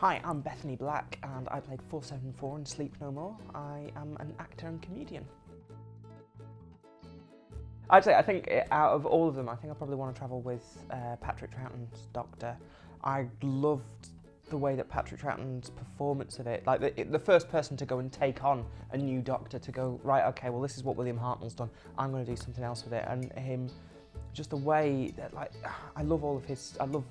Hi, I'm Bethany Black and I played 474 in Sleep No More. I am an actor and comedian. I'd say, I think eh, out of all of them, I think I probably want to travel with uh, Patrick Troughton's Doctor. I loved the way that Patrick Troughton's performance of it, like the, the first person to go and take on a new Doctor, to go, right, okay, well, this is what William Hartnell's done, I'm going to do something else with it. And him, just the way that, like, I love all of his, I love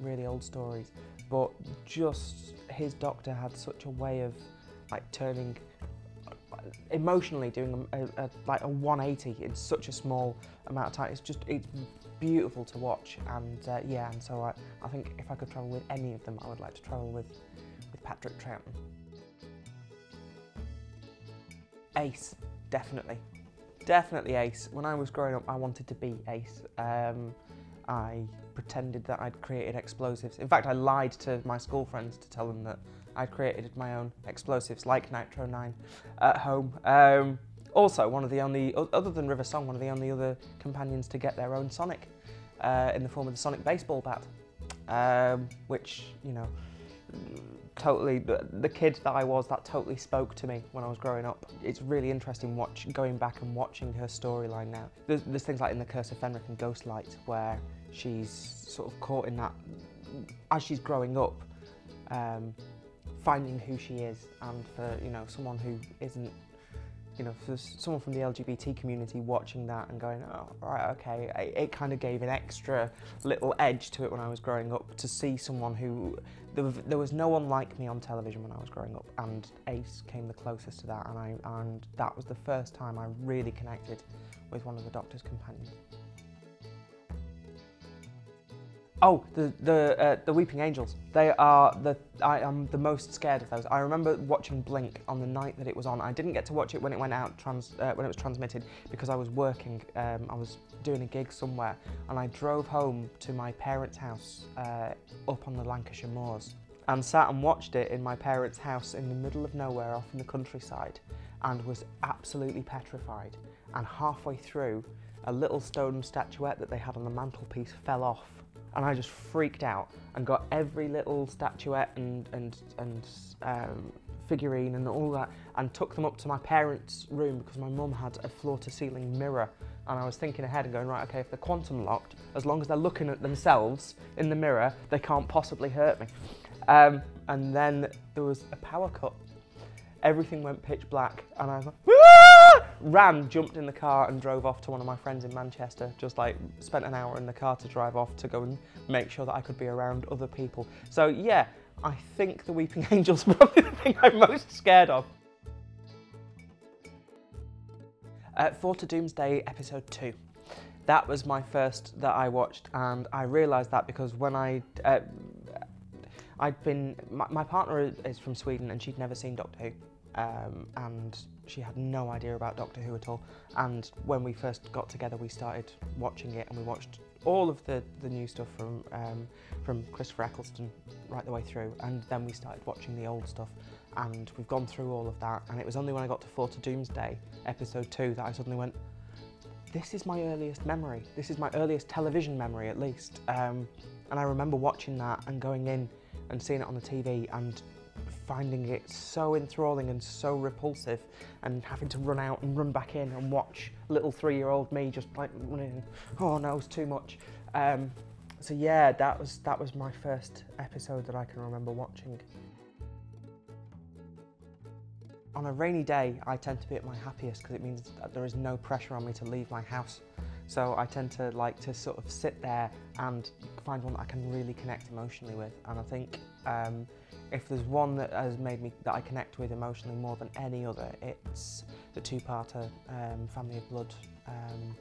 really old stories, but just his Doctor had such a way of, like, turning emotionally doing a, a, like a 180 in such a small amount of time. It's just it's beautiful to watch, and uh, yeah, and so I, I think if I could travel with any of them, I would like to travel with with Patrick Troughton. Ace, definitely, definitely Ace. When I was growing up, I wanted to be Ace. Um, I pretended that I'd created explosives. In fact, I lied to my school friends to tell them that I'd created my own explosives like Nitro 9 at home. Um, also, one of the only, other than River Song, one of the only other companions to get their own Sonic uh, in the form of the Sonic baseball bat, um, which, you know, totally, the, kid that I was, that totally spoke to me when I was growing up. It's really interesting watch, going back and watching her storyline now. There's, there's things like in The Curse of Fenric and Ghostlight where she's sort of caught in that, as she's growing up, um, finding who she is and for you know someone who isn't you know for someone from the LGBT community watching that and going oh right okay it, it kind of gave an extra little edge to it when I was growing up to see someone who there was, there was no one like me on television when I was growing up and Ace came the closest to that and I and that was the first time I really connected with one of the Doctor's companions. Oh, the the uh, the Weeping Angels. They are the I am the most scared of those. I remember watching Blink on the night that it was on. I didn't get to watch it when it went out trans uh, when it was transmitted because I was working. Um, I was doing a gig somewhere, and I drove home to my parents' house uh, up on the Lancashire moors, and sat and watched it in my parents' house in the middle of nowhere, off in the countryside, and was absolutely petrified. And halfway through, a little stone statuette that they had on the mantelpiece fell off and I just freaked out and got every little statuette and, and, and um, figurine and all that and took them up to my parents' room because my mum had a floor-to-ceiling mirror and I was thinking ahead and going, right, okay, if they're quantum locked, as long as they're looking at themselves in the mirror, they can't possibly hurt me. Um, and then there was a power cut. Everything went pitch black and I was like, ran, jumped in the car and drove off to one of my friends in Manchester. Just like spent an hour in the car to drive off to go and make sure that I could be around other people. So yeah, I think the Weeping Angels probably the thing I'm most scared of. Uh, Four to Doomsday episode two. That was my first that I watched and I realised that because when I uh, I'd been, my, my, partner is from Sweden and she'd never seen Doctor Who um, and she had no idea about Doctor Who at all. And when we first got together, we started watching it, and we watched all of the, the new stuff from um, from Christopher Eccleston right the way through, and then we started watching the old stuff, and we've gone through all of that. And it was only when I got to Four to Doomsday, episode two, that I suddenly went, "This is my earliest memory. This is my earliest television memory, at least." Um, and I remember watching that and going in and seeing it on the TV and finding it so enthralling and so repulsive and having to run out and run back in and watch little three-year-old me just like running, oh no, it's too much. Um, so yeah, that was, that was my first episode that I can remember watching. On a rainy day, I tend to be at my happiest because it means that there is no pressure on me to leave my house. So I tend to like to sort of sit there and find one that I can really connect emotionally with. And I think um, if there's one that has made me that I connect with emotionally more than any other, it's the two-parter um, Family of Blood, um,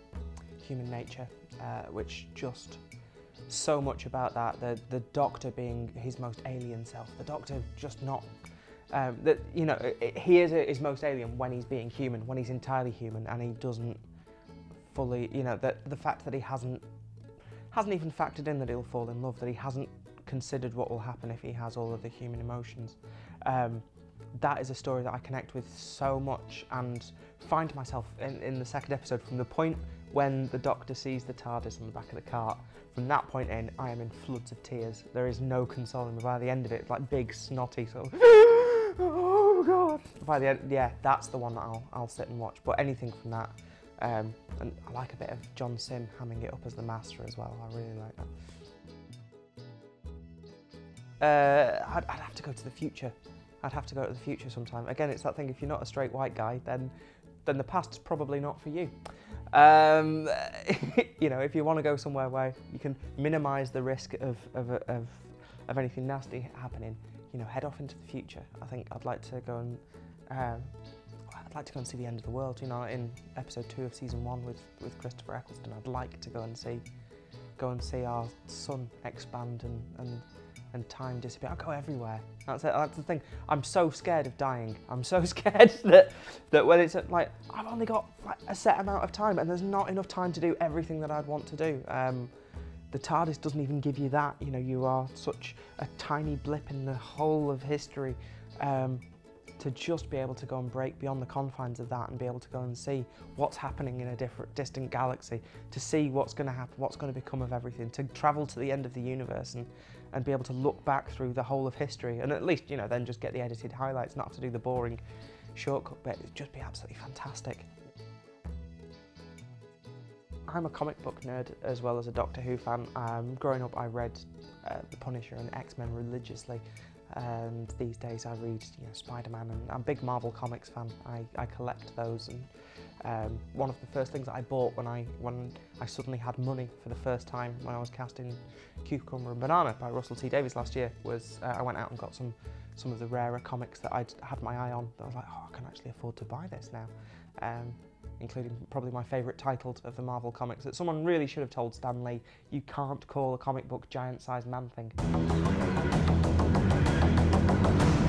Human Nature, uh, which just so much about that. The the Doctor being his most alien self. The Doctor just not. Um, that you know, it, he is his most alien when he's being human, when he's entirely human, and he doesn't fully. You know, that the fact that he hasn't hasn't even factored in that he'll fall in love, that he hasn't considered what will happen if he has all of the human emotions. Um, that is a story that I connect with so much and find myself in, in the second episode from the point when the Doctor sees the TARDIS on the back of the cart, from that point in, I am in floods of tears. There is no consoling me. By the end of it, like big, snotty sort of, oh God. By the end, yeah, that's the one that I'll, I'll sit and watch. But anything from that, um, and I like a bit of John Simm hamming it up as the master as well. I really like that. Uh, I'd, I'd have to go to the future. I'd have to go to the future sometime. Again, it's that thing, if you're not a straight white guy, then then the past's probably not for you. Um, you know, if you want to go somewhere where you can minimise the risk of, of, of, of, anything nasty happening, you know, head off into the future. I think I'd like to go and um, I'd like to go and see the end of the world. You know, in episode two of season one with with Christopher Eccleston, I'd like to go and see go and see our sun expand and, and and time disappear. I go everywhere. That's it. That's the thing. I'm so scared of dying. I'm so scared that that when it's like I've only got like, a set amount of time and there's not enough time to do everything that I'd want to do. Um, the TARDIS doesn't even give you that. You know, you are such a tiny blip in the whole of history. Um, to just be able to go and break beyond the confines of that and be able to go and see what's happening in a different distant galaxy to see what's going to happen what's going to become of everything to travel to the end of the universe and and be able to look back through the whole of history and at least, you know, then just get the edited highlights, not have to do the boring shortcut bit. It'd just be absolutely fantastic. I'm a comic book nerd as well as a Doctor Who fan. Um, growing up, I read uh, The Punisher and X-Men religiously, and these days I read you know, Spider-Man, and I'm a big Marvel Comics fan. I, I collect those, and um, one of the first things that I bought when I when I suddenly had money for the first time when I was casting Cucumber and Banana by Russell T Davies last year was uh, I went out and got some some of the rarer comics that I'd had my eye on. I was like, oh, I can actually afford to buy this now. Um, including probably my favourite title of the Marvel comics that someone really should have told Stan Lee, you can't call a comic book giant-sized man thing. Thank you.